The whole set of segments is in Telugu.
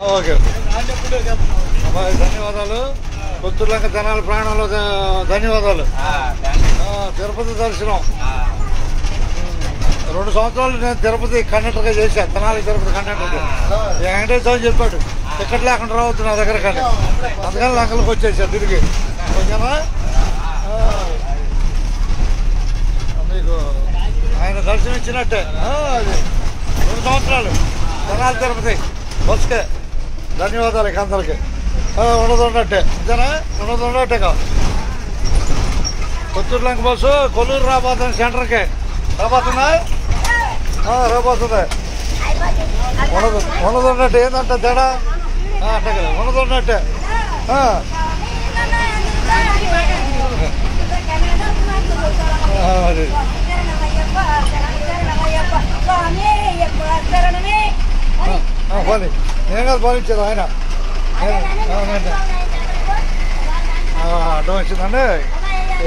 ఓకే. ధన్యవాదాలు. కొత్తూరులంక జనాల ప్రాణంలో ధన్యవాదాలు. తిరుపతి దర్శనం. రెండు సంవత్సరాలు నేను తిరుపతి కండక్టర్గా చేశాను తెనాలి తిరుపతి కండక్టర్గా. వెంకటేశ్వర చెప్పాడు టికెట్ లేకుండా రావద్దు నా దగ్గర కానీ. అందుకని లంకలకు వచ్చేసాను తిరిగి. ఓకేనా. మీకు ఆయన దర్శనం ఇచ్చినట్టే. రెండు సంవత్సరాలు. తెనాలి తిరుపతి బస్కే. ధన్యవాదాలు ఇక అందరికి ఆ, ఉన్నది ఉన్నట్టే అంతేనా ఉన్నది ఉన్నట్టే కా కొత్తూరు లంక బస్సు కొల్లూరు రాబోతుంది సెంటర్కి రాబోతుందా ఆ, రాబోతుంది ఉన్నది ఉన్నది ఉన్నట్టు ఏంటంటే తేడా ఆ, అట్టే కదా ఉన్నది ఉన్నట్టే ఆ, ఆ, అది ఆ, పోనీ. నేను. కాదు ఆయన అడ్డం వచ్చిందండి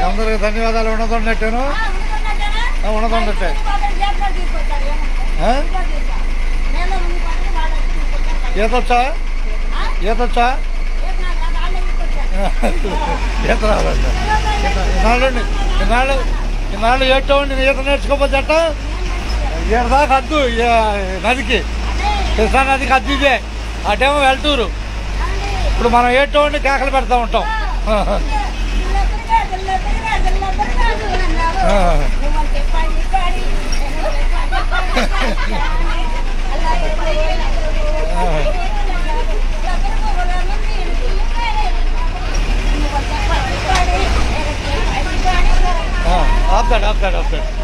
అందరికి ధన్యవాదాలు. ఉన్నది ఉన్నట్టేను ఆ, ఉన్నది ఉన్నట్టే ఆ? ఈతొచ్చా? ఈతొచ్చా? ఈత రాదండి. ఇన్నాళ్ళు ఇన్నాళ్ళు ఇన్నాళ్ళు ఏటో ఉండి ఈత నేర్చుకోకపోతే అట్ట ఏడు దాకా అద్దు నదికి. కృష్ణా నదికి అద్దు అటేమో వెళ్తూరు. ఇప్పుడు మనం ఏటో ఉండి కేకలు పెడతా ఉంటాం. ఆ, ఆపుతాడు ఆపుతాడు ఆపుతాడు.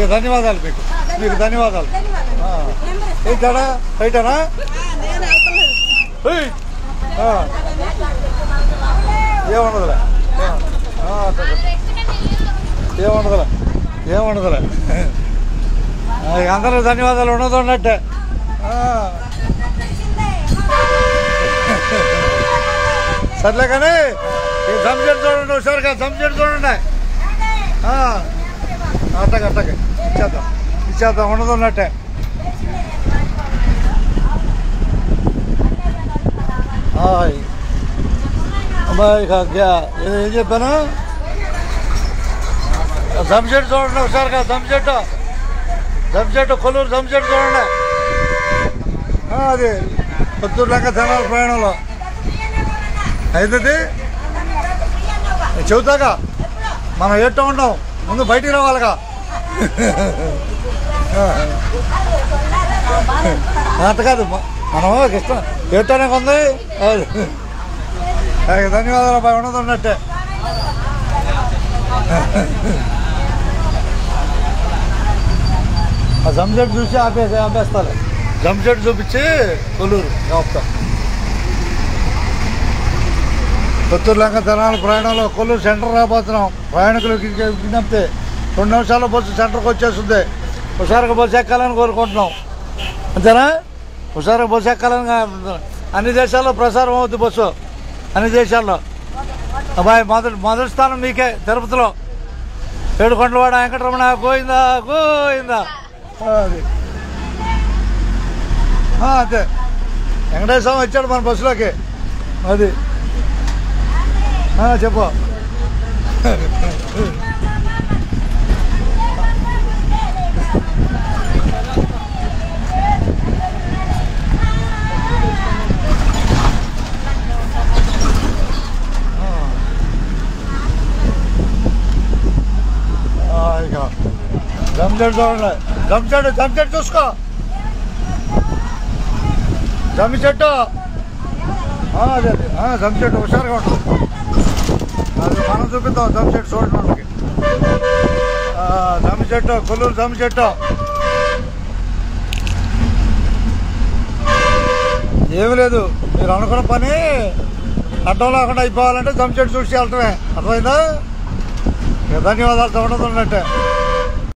ఇక ధన్యవాదాలు మీకు మీకు ధన్యవాదాలు ఆ. ఏంటాడా రైటనా ఏయ్! ఆ, ఏముండదులే ఆ, సరే. ఏముండదులే ఏముండదులే ఆ, ఇక అందరూ ధన్యవాదాలు ఉన్నది ఉన్నట్టే ఆ, సర్లే కానీ ఈ సంజెట్ చూడండి ఒకసారిగా సంజెట్ చూడండి ఆ, అట్టగా అట్టగా ఇచ్చేద్దాం. ఇచ్చేద్దాం. ఉండదు ఉన్నట్టే హాయ్ అమ్మాయి ఏం చెప్పాను? జంషెట్ చూడండి ఒకసారిగా జంషెట్ జంషెట్ కొల్లూరు జంషెట్ చూడండి. అది పుత్తూరు లెక్క జనాల ప్రయాణంలో. అయితే చెబుతాగా? మనం ఎట్టో ఉన్నాం ముందు బయటికి రావాలిగా. అంత కాదు మనము మనం ఇష్టం ఉంది? అది. ధన్యవాదాలు అబ్బాయి ఉన్నది ఉన్నట్టే ఆ జంజెట్ చూసి ఆపేసి ఆపేస్తారు. జంజెట్ చూపించి కొల్లూరు ఆపుతాం కొత్తూరు లంక తెలంగాణ ప్రయాణంలో కొల్లూరు సెంటర్ రాబోతున్నాం. ప్రయాణికులు విజ్ఞప్తి. రెండు నిమిషాల బస్సు సెంటర్కి వచ్చేస్తుంది. హుషారుగా బస్సు ఎక్కాలని కోరుకుంటున్నాం. అంతేనా? హుషారుగా బస్సు ఎక్కాలని అన్ని దేశాల్లో ప్రసారం అవుద్ది బస్సు. అన్ని దేశాల్లో. అబ్బాయి మొదటి మొదటి స్థానం మీకే తిరుపతిలో. ఏడుకొండలవాడ వెంకటరమణ గోయిందా గోయిందా అది. అంతే వెంకటేశ్వర వచ్చాడు మన బస్సులోకి. అది. చెప్పు ఆ, ఇక జంజెట్ చూడండి. జంజెట్ జంజెట్ చూసుకో. జమ్మి చెట్టు. అదే అదే. ఆ, చెట్టు హుషారుగా ఉంటుంది అది మనం చూపిద్దాం జమ్ చెట్టు చూడండి మనకి. జమ్మి చెట్టు కొల్లూరు జమ్మి చెట్టు. ఏమి లేదు. మీరు అనుకున్న పని అడ్డం లేకుండా అయిపోవాలంటే జమ్మి చెట్టు చూసి వెళ్తామే అర్థమైందా? ధన్యవాదాలు తగ్గడం ఉన్నట్టే